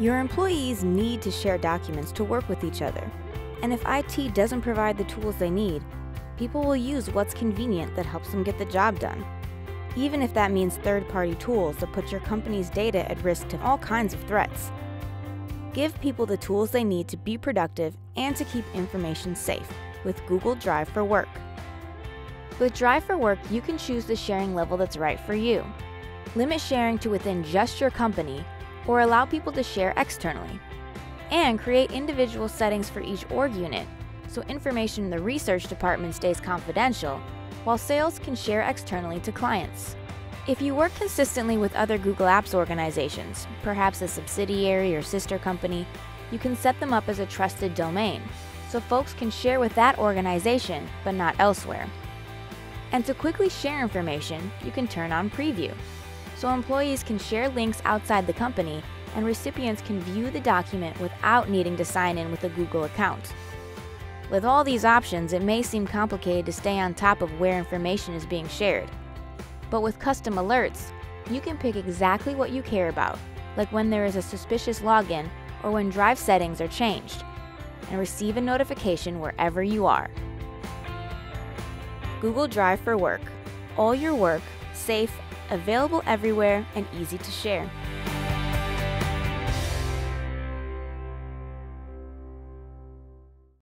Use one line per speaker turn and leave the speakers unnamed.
Your employees need to share documents to work with each other. And if IT doesn't provide the tools they need, people will use what's convenient that helps them get the job done. Even if that means third party tools that put your company's data at risk to all kinds of threats. Give people the tools they need to be productive and to keep information safe with Google Drive for Work. With Drive for Work, you can choose the sharing level that's right for you. Limit sharing to within just your company or allow people to share externally. And create individual settings for each org unit so information in the research department stays confidential, while sales can share externally to clients. If you work consistently with other Google Apps organizations, perhaps a subsidiary or sister company, you can set them up as a trusted domain, so folks can share with that organization but not elsewhere. And to quickly share information, you can turn on Preview, so employees can share links outside the company and recipients can view the document without needing to sign in with a Google account. With all these options, it may seem complicated to stay on top of where information is being shared. But with custom alerts, you can pick exactly what you care about, like when there is a suspicious login or when drive settings are changed, and receive a notification wherever you are. Google Drive for Work. All your work, safe, available everywhere, and easy to share.